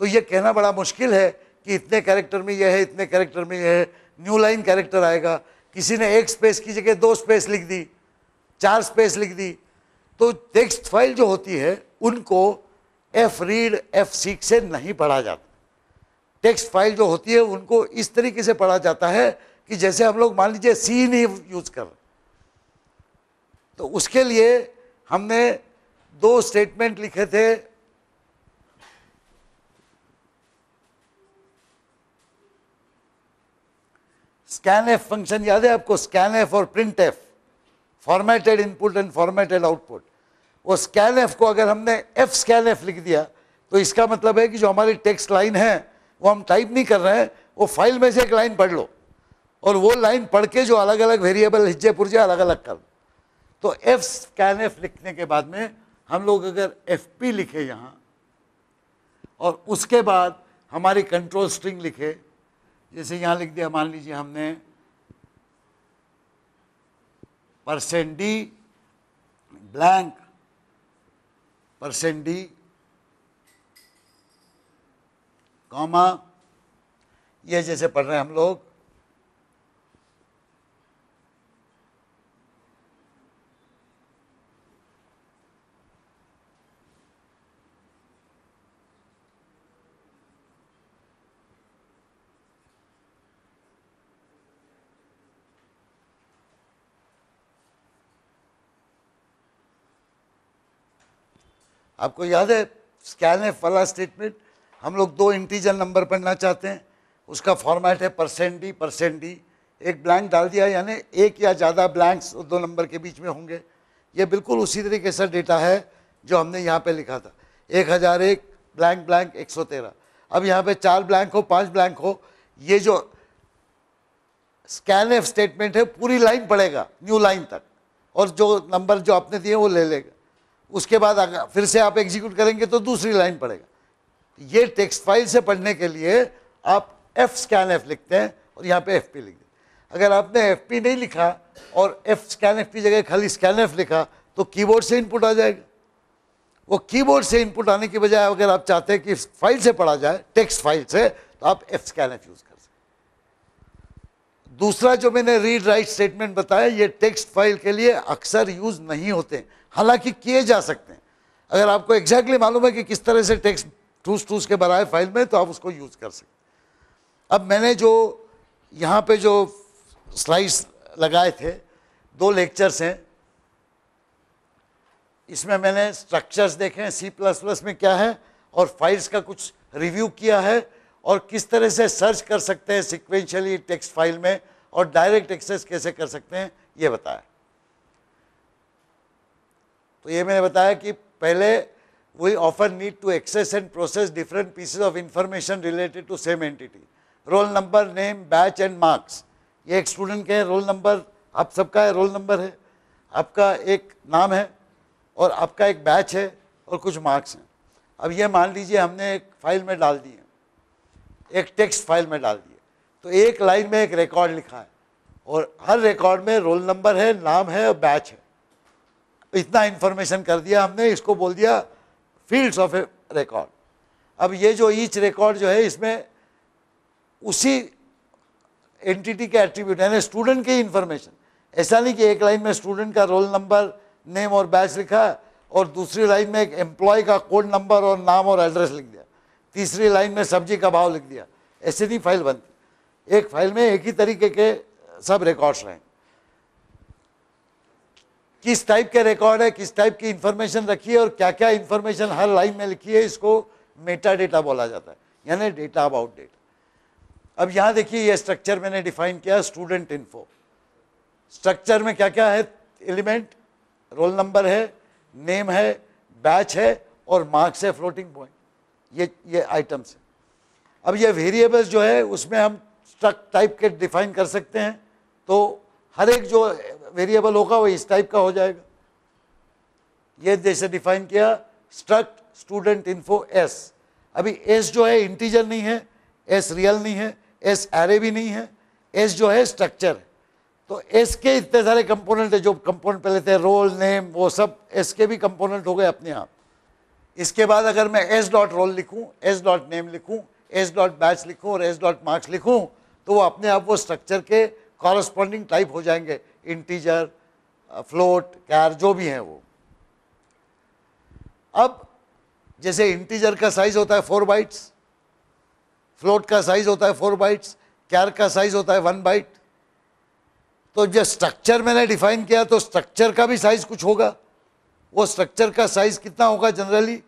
तो ये कहना बड़ा मुश्किल है कि इतने कैरेक्टर में यह है, इतने कैरेक्टर में यह है। न्यू लाइन कैरेक्टर आएगा। किसी ने एक स्पेस की जगह दो स्पेस लिख दी, चार स्पेस लिख दी। तो टेक्स्ट फ़ाइल जो होती है, उनको एफ़ रीड एफ़ सीक से नहीं पढ़ा जाता। टेक्स्ट फ़ाइल जो होती है, उनको इस तरीके से पढ़ा जाता है कि जैसे हम लोग मान लीजिए सी नहीं यूज़ कर तो उसके लिए हमने दो स्टेटमेंट लिखे थे। स्कैन एफ़ फ़ंक्शन याद है आपको? स्कैन एफ़ और print f formatted input and formatted output वो स्कैन एफ़ को अगर हमने एफ़ स्कैन एफ़ लिख दिया तो इसका मतलब है कि जो हमारी टेक्स्ट लाइन है, वो हम टाइप नहीं कर रहे हैं, वो फ़ाइल में से एक लाइन पढ़ लो। और वो लाइन पढ़ के जो अलग अलग वेरिएबल हिज्जे पुर्जे अलग अलग कर तो एफ़ स्कैन एफ़ लिखने के बाद में हम लोग अगर एफ़ पी लिखे यहाँ, और उसके बाद हमारी कंट्रोल स्ट्रिंग लिखे, जैसे यहाँ लिख दिया, मान लीजिए हमने percent d blank percent d comma ये जैसे पढ़ रहे हैं हम लोग आपको याद है स्कैन है वाला स्टेटमेंट हम लोग दो इंटीजर नंबर पढ़ना चाहते हैं, उसका फॉर्मेट है परसेंट डी परसेंट डी एक ब्लैंक डाल दिया, यानी एक या ज़्यादा ब्लैंक्स दो नंबर के बीच में होंगे। ये बिल्कुल उसी तरीके से डेटा है जो हमने यहाँ पे लिखा था। एक हज़ार एक ब्लैंक ब्लैंक एक सौ तेरह। अब यहाँ पे चार ब्लैंक हो, पाँच ब्लैंक हो, ये जो स्कैन एफ़ स्टेटमेंट है, पूरी लाइन पड़ेगा न्यू लाइन तक। और जो नंबर जो आपने दिए, वो ले लेगा। उसके बाद अगर फिर से आप एग्जीक्यूट करेंगे तो दूसरी लाइन पड़ेगा। ये टेक्स्ट फ़ाइल से पढ़ने के लिए आप एफ़ स्कैन एफ़ लिखते हैं और यहाँ पे एफ़ पी लिख दें अगर आपने एफ़ पी नहीं लिखा और एफ़ स्कैन एफ़ की जगह खाली स्कैन एफ़ लिखा तो कीबोर्ड से इनपुट आ जाएगा। वो कीबोर्ड से इनपुट आने की बजाय अगर आप चाहते हैं कि फ़ाइल से पढ़ा जाए टेक्स्ट फ़ाइल से तो आप एफ़ स्कैन एफ़ यूज़ कर सकते दूसरा जो मैंने रीड राइट स्टेटमेंट बताया, ये टेक्स्ट फ़ाइल के लिए अक्सर यूज़ नहीं होते। हालाँकि किए जा सकते हैं। अगर आपको एग्जैक्टली exactly मालूम है कि किस तरह से टेक्स्ट टूस टूस के बनाए फ़ाइल में तो आप उसको यूज़ कर सकते अब मैंने जो यहाँ पे जो स्लाइड्स लगाए थे, दो लेक्चर्स हैं। इसमें मैंने स्ट्रक्चर्स देखे हैं सी प्लस प्लस में क्या है, और फाइल्स का कुछ रिव्यू किया है, और किस तरह से सर्च कर सकते हैं सिक्वेंशियली टेक्स्ट फ़ाइल में, और डायरेक्ट एक्सेस कैसे कर सकते हैं, ये बताया। तो ये मैंने बताया कि पहले we offer need to access and process different pieces of information related to same entity roll number name batch and marks ये एक स्टूडेंट के रोल नंबर आप सबका है रोल नंबर है। आपका एक नाम है और आपका एक बैच है और कुछ मार्क्स हैं। अब ये मान लीजिए हमने एक फ़ाइल में डाल दिए एक टेक्स्ट फ़ाइल में डाल दिए तो एक लाइन में एक रिकॉर्ड लिखा है और हर रिकॉर्ड में रोल नंबर है, नाम है और बैच है। इतना इंफॉर्मेशन कर दिया हमने, इसको बोल दिया फील्ड्स ऑफ़ ए रिकॉर्ड अब ये जो ईच रिकॉर्ड जो है, इसमें उसी एंटिटी के एट्रीब्यूट यानी स्टूडेंट की इंफॉर्मेशन ऐसा नहीं कि एक लाइन में स्टूडेंट का रोल नंबर नेम और बैच लिखा और दूसरी लाइन में एक एम्प्लॉय का कोड नंबर और नाम और एड्रेस लिख दिया. तीसरी लाइन में सब्ज़ी का भाव लिख दिया. ऐसे नहीं फ़ाइल बनती. एक फ़ाइल में एक ही तरीके के सब रिकॉर्ड्स रहें. किस टाइप के रिकॉर्ड है, किस टाइप की इंफॉर्मेशन रखी है और क्या क्या इंफॉर्मेशन हर लाइन में लिखी है, इसको मेटा डेटा बोला जाता है, यानी डेटा अबाउट डेटा अब यहाँ देखिए, ये स्ट्रक्चर मैंने डिफाइन किया स्टूडेंट इन्फो स्ट्रक्चर में क्या क्या है? एलिमेंट रोल नंबर है नेम है बैच है और मार्क्स है फ्लोटिंग पॉइंट ये ये आइटम्स है। अब ये वेरिएबल्स जो है, उसमें हम स्ट्रक टाइप के डिफाइन कर सकते हैं। तो हर एक जो वेरिएबल होगा, वो इस टाइप का हो जाएगा। ये जैसे डिफाइन किया स्ट्रक्ट स्टूडेंट इन्फो एस अभी एस जो है इंटीजर नहीं है एस रियल नहीं है एस एरे भी नहीं है एस जो है स्ट्रक्चर तो एस के इतने सारे कंपोनेंट है, जो कंपोनेंट पहले थे रोल नेम वो सब एस के भी कंपोनेंट हो गए अपने आप। इसके बाद अगर मैं एस डॉट रोल लिखूँ एस डॉट नेम लिखूँ एस डॉट बैच लिखूँ और एस डॉट मार्क्स लिखूँ तो वो अपने आप वो स्ट्रक्चर के कॉरस्पॉन्डिंग टाइप हो जाएँगे इंटीजर फ्लोट कैर जो भी हैं वो। अब जैसे इंटीजर का साइज़ होता है फोर बाइट्स फ्लोट का साइज़ होता है फोर बाइट्स कैर का साइज़ होता है वन बाइट तो जब स्ट्रक्चर मैंने डिफाइन किया तो स्ट्रक्चर का भी साइज़ कुछ होगा। वो स्ट्रक्चर का साइज़ कितना होगा जनरली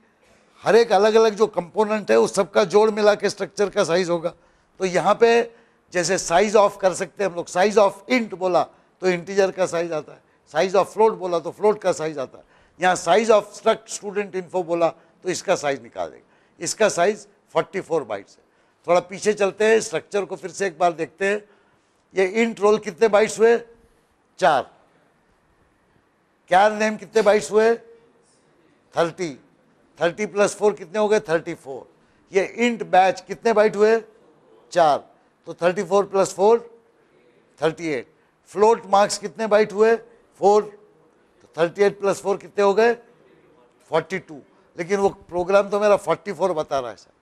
हर एक अलग अलग जो कंपोनेंट है, उस सबका जोड़ मिला के स्ट्रक्चर का साइज़ होगा। तो यहाँ पे जैसे साइज़ ऑफ़ कर सकते हैं हम लोग। साइज़ ऑफ़ इंट बोला तो इंटीजर का साइज़ आता है। साइज़ ऑफ़ फ्लोट बोला तो फ्लोट का साइज़ आता है। यहाँ size of struct student info बोला तो इसका साइज़ निकाल देगा इसका साइज़ 44 फोर बाइट्स है। थोड़ा पीछे चलते हैं स्ट्रक्चर को फिर से एक बार देखते हैं। ये इंट रोल कितने बाइट्स हुए? चार। क्या नेम कितने बाइट्स हुए? थर्टी। थर्टी प्लस फोर कितने हो गए? थर्टी फोर ये इंट बैच कितने बाइट हुए? चार। तो thirty four plus four thirty eight float marks कितने बाइट हुए? फोर तो थर्टी एट प्लस फोर कितने हो गए? फोर्टी टू लेकिन वो प्रोग्राम तो मेरा फोर्टी फोर बता रहा है सर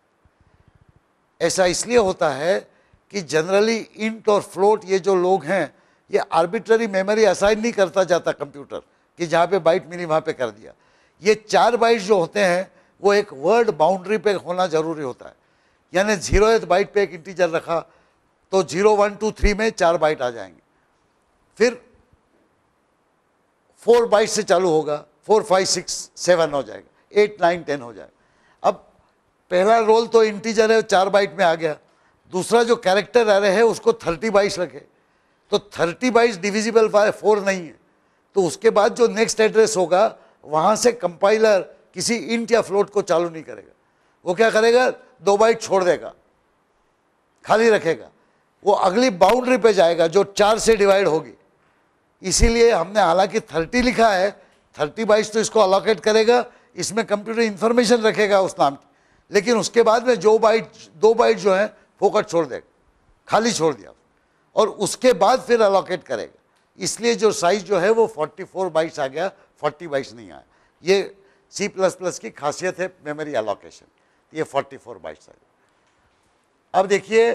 ऐसा इसलिए होता है कि जनरली इंट और फ्लोट ये जो लोग हैं, ये आर्बिट्ररी मेमोरी असाइन नहीं करता जाता कंप्यूटर कि जहाँ पे बाइट मिली वहाँ पे कर दिया। ये चार बाइट जो होते हैं, वो एक वर्ड बाउंड्री पे होना ज़रूरी होता है। यानी ज़ीरो बाइट पे एक इंटीजर रखा तो ज़ीरो वन टू थ्री में चार बाइट आ जाएँगे। फिर फोर बाइट से चालू होगा, फोर, फाइव, सिक्स, सेवन हो जाएगा, एट, नाइन, टेन हो जाएगा। अब पहला रोल तो इंटीजर है, चार बाइट में आ गया। दूसरा जो कैरेक्टर आ रहे हैं, उसको थर्टी बाइट्स रखे तो thirty bytes divisible by four नहीं है। तो उसके बाद जो नेक्स्ट एड्रेस होगा, वहाँ से कंपाइलर किसी इंट या फ्लोट को चालू नहीं करेगा। वो क्या करेगा? दो बाइट छोड़ देगा। खाली रखेगा। वो अगली बाउंड्री पे जाएगा जो चार से डिवाइड होगी। इसीलिए हमने हालाँकि थर्टी लिखा है थर्टी बाइट्स तो इसको अलोकेट करेगा, इसमें कंप्यूटर इंफॉर्मेशन रखेगा उस नाम की। लेकिन उसके बाद में जो बाइट दो बाइट जो है, फोकट छोड़ देगा, खाली छोड़ दिया। और उसके बाद फिर अलोकेट करेगा। इसलिए जो साइज़ जो है वो 44 फोर बाइट्स आ गया 40 बाइट्स नहीं आया। ये सी प्लस प्लस की खासियत है मेमोरी अलोकेशन ये 44 फोर बाइट्स आ गया। अब देखिए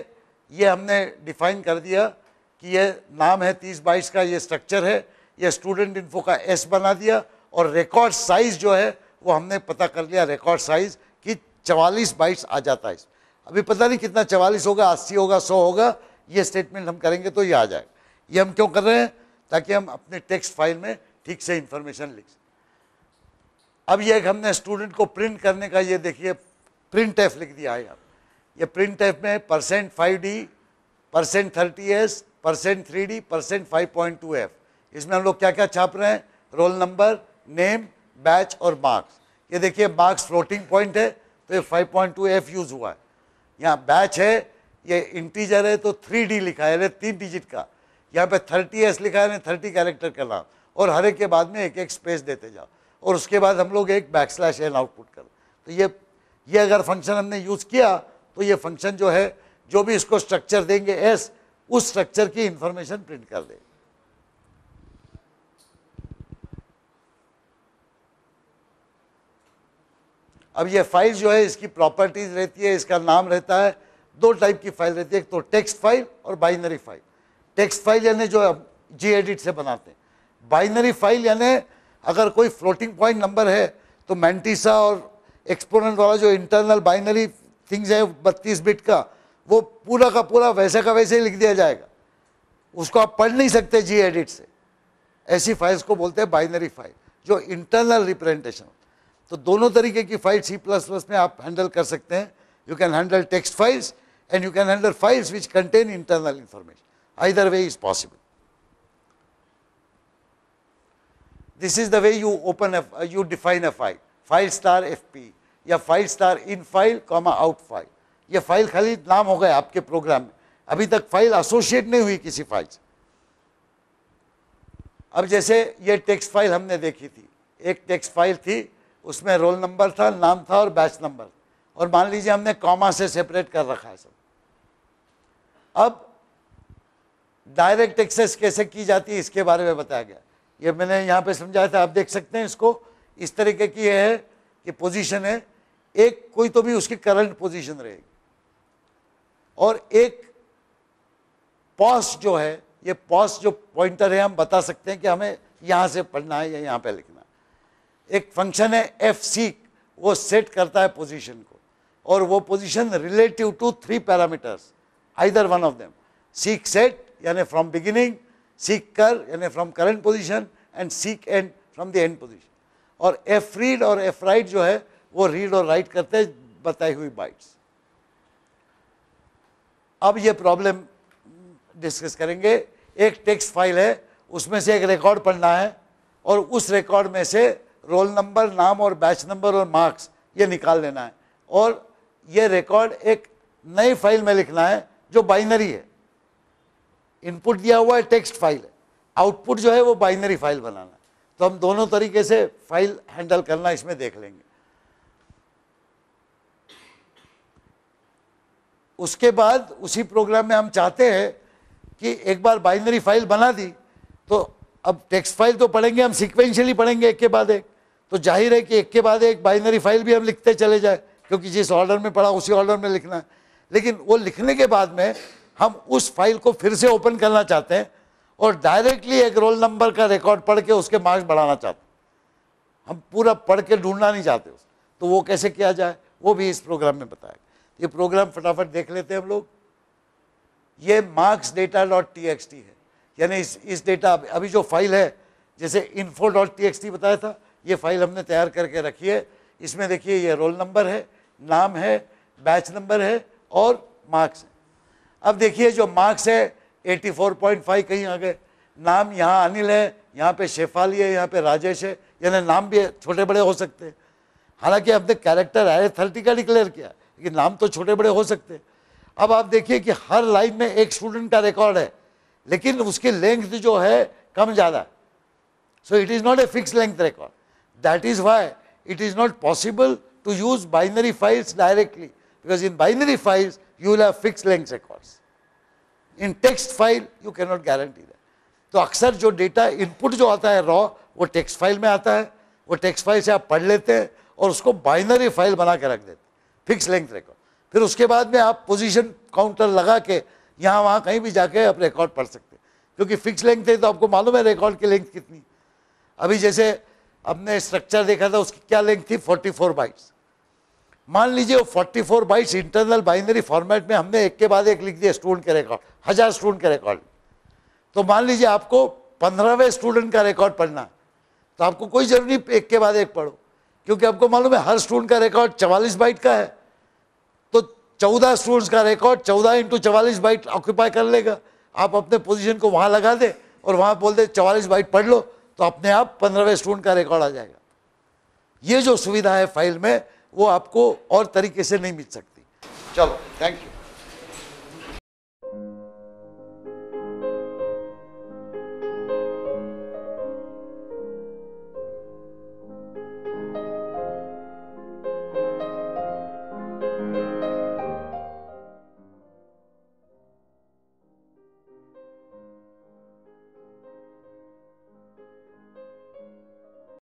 ये हमने डिफाइन कर दिया कि ये नाम है 30 बाइट्स का, ये स्ट्रक्चर है, ये स्टूडेंट इन्फो का एस बना दिया और रिकॉर्ड साइज़ जो है वो हमने पता कर लिया रिकॉर्ड साइज़ कि चवालीस बाइट्स आ जाता है। अभी पता नहीं कितना चवालीस होगा, अस्सी होगा, सौ होगा, ये स्टेटमेंट हम करेंगे तो ये आ जाएगा ये हम क्यों कर रहे हैं? ताकि हम अपने टेक्स्ट फ़ाइल में ठीक से इंफॉर्मेशन लिख अब ये हमने स्टूडेंट को प्रिंट करने का ये देखिए प्रिंट एफ़ लिख दिया है यहाँ ये प्रिंट एफ़ में percent five d percent thirty s percent three d percent five point two f इसमें हम लोग क्या क्या छाप रहे हैं? रोल नंबर नेम बैच और मार्क्स ये देखिए मार्क्स फ्लोटिंग पॉइंट है तो ये five point two f use हुआ है। यहाँ बैच है, ये इंटीजर है तो थ्री डी लिखा है तीन डिजिट का। यहाँ पे थर्टी एस लिखा है थर्टी कैरेक्टर का नाम। और हर एक के बाद में एक एक स्पेस देते जाओ। और उसके बाद हम लोग एक बैक स्लैश एन आउटपुट कर। तो ये ये अगर फ़ंक्शन हमने यूज़ किया तो ये फ़ंक्शन जो है, जो भी इसको स्ट्रक्चर देंगे एस उस स्ट्रक्चर की इंफॉर्मेशन प्रिंट कर देगा अब ये फ़ाइल जो है, इसकी प्रॉपर्टीज़ रहती है, इसका नाम रहता है, दो टाइप की फ़ाइल रहती है, एक तो टेक्स्ट फ़ाइल और बाइनरी फ़ाइल टेक्स्ट फ़ाइल यानी जो जी एडिट से बनाते हैं। बाइनरी फ़ाइल यानी अगर कोई फ्लोटिंग पॉइंट नंबर है तो मैंटिसा और एक्सपोनेंट वाला जो इंटरनल बाइनरी थिंग्स है बत्तीस बिट का वो पूरा का पूरा वैसे का वैसे ही लिख दिया जाएगा। उसको आप पढ़ नहीं सकते जी एडिट से। ऐसी फाइल्स को बोलते हैं बाइनरी फ़ाइल जो इंटरनल रिप्रेजेंटेशन तो दोनों तरीके की फ़ाइल सी प्लस प्लस में आप हैंडल कर सकते हैं। You can handle text files and you can handle files which contain internal information either way is possible is the way you open a, uh, you define a file. File star fp या file star in file, comma out file. ये file खाली नाम हो गए आपके programme में। अभी तक फ़ाइल एसोसिएट नहीं हुई किसी फ़ाइल से अब जैसे ये टेक्स्ट फ़ाइल हमने देखी थी। एक टेक्स्ट फ़ाइल थी, उसमें रोल नंबर था, नाम था और बैच नंबर। और मान लीजिए हमने कॉमा से सेपरेट कर रखा है सब। अब डायरेक्ट एक्सेस कैसे की जाती है, इसके बारे में बताया गया। ये मैंने यहाँ पे समझाया था, आप देख सकते हैं इसको। इस तरीके की है कि पोजीशन है, एक कोई तो भी उसकी करंट पोजीशन रहेगी। और एक पॉस जो है, ये पॉस जो पॉइंटर है, हम बता सकते हैं कि हमें यहाँ से पढ़ना है या यहाँ पे लिखना है। एक फ़ंक्शन है एफ़ सीक वो सेट करता है पोजीशन को। और वो position relative to three parameters either one of them seek set यानी फ्रॉम बिगिनिंग सीक कर यानी from current position and seek end from the end position और एफ़ रीड और एफ़ राइट जो है, वो रीड और राइट करते हैं, बताई हुई बाइट्स अब ये प्रॉब्लम डिस्कस करेंगे। एक टेक्स्ट फ़ाइल है, उसमें से एक रिकॉर्ड पढ़ना है और उस रिकॉर्ड में से रोल नंबर नाम और बैच नंबर और मार्क्स ये निकाल लेना है। और ये रिकॉर्ड एक नई फ़ाइल में लिखना है, जो बाइनरी है। इनपुट दिया हुआ है टेक्स्ट फ़ाइल है आउटपुट जो है, वो बाइनरी फ़ाइल बनाना तो हम दोनों तरीके से फ़ाइल हैंडल करना इसमें देख लेंगे। उसके बाद उसी प्रोग्राम में हम चाहते हैं कि एक बार बाइनरी फ़ाइल बना दी तो अब टेक्स्ट फ़ाइल तो पढ़ेंगे, हम सिक्वेंशियली पढ़ेंगे एक के बाद एक। तो ज़ाहिर है कि एक के बाद एक बाइनरी फ़ाइल भी हम लिखते चले जाए, क्योंकि जिस ऑर्डर में पढ़ा उसी ऑर्डर में लिखना है। लेकिन वो लिखने के बाद में हम उस फ़ाइल को फिर से ओपन करना चाहते हैं। और डायरेक्टली एक रोल नंबर का रिकॉर्ड पढ़ के उसके मार्क्स बढ़ाना चाहते हम पूरा पढ़ के ढूंढना नहीं चाहते उस। तो वो कैसे किया जाए? वो भी इस प्रोग्राम में बताया ये प्रोग्राम फटाफट देख लेते हैं हम लोग। ये marks data dot t x t है। यानी इस इस डेटा अभी जो फ़ाइल है, जैसे info dot T X T बताया था, ये फ़ाइल हमने तैयार करके रखी है। इसमें देखिए ये रोल नंबर है, नाम है बैच नंबर है और मार्क्स है। अब देखिए जो मार्क्स है 84.5 कहीं आ गए नाम यहाँ अनिल है, यहाँ पे शेफाली है, यहाँ पे राजेश है, यानी नाम भी छोटे बड़े हो सकते हैं। हालाँकि हमने कैरेक्टर आए थर्टी का डिक्लेयर किया, लेकिन नाम तो छोटे बड़े हो सकते हैं। अब आप देखिए कि हर लाइन में एक स्टूडेंट का रिकॉर्ड है, लेकिन उसकी लेंथ जो है कम ज़्यादा। So it is not a fix length record that is why it is not possible to use binary files directly because in binary files you will have fixed length records. In file you can not guarantee that. तो अक्सर जो data input जो आता है raw वो text file में आता है। वो टेक्स्ट फ़ाइल से आप पढ़ लेते हैं और उसको बाइनरी फ़ाइल बना के रख देते फिक्स लेंथ रिकॉर्ड फिर उसके बाद में आप पोजीशन काउंटर लगा के यहाँ वहाँ कहीं भी जाके आप रिकॉर्ड पढ़ सकते क्योंकि फिक्स लेंथ है तो आपको मालूम है रिकॉर्ड की लेंथ कितनी। अभी जैसे हमने स्ट्रक्चर देखा था, उसकी क्या लेंथ थी? 44 फोर बाइट्स मान लीजिए वो 44 four bytes internal binary format में हमने एक के बाद एक लिख दिया स्टूडेंट के रिकॉर्ड हज़ार स्टूडेंट के रिकॉर्ड तो मान लीजिए आपको पंद्रहवें स्टूडेंट का रिकॉर्ड पढ़ना तो आपको कोई ज़रूरी नहीं एक के बाद एक पढ़ो, क्योंकि आपको मालूम है हर स्टूडेंट का रिकॉर्ड चवालीस बाइट का है। तो चौदह स्टूडेंट्स का रिकॉर्ड चौदह इंटू चवालीस बाइट ऑक्यूपाई कर लेगा। आप अपने पोजिशन को वहाँ लगा दें और वहाँ बोल दें चवालीस बाइट पढ़ लो तो अपने आप पंद्रहवें स्टूडेंट का रिकॉर्ड आ जाएगा। ये जो सुविधा है फ़ाइल में वो आपको और तरीके से नहीं मिल सकती। चलो थैंक यू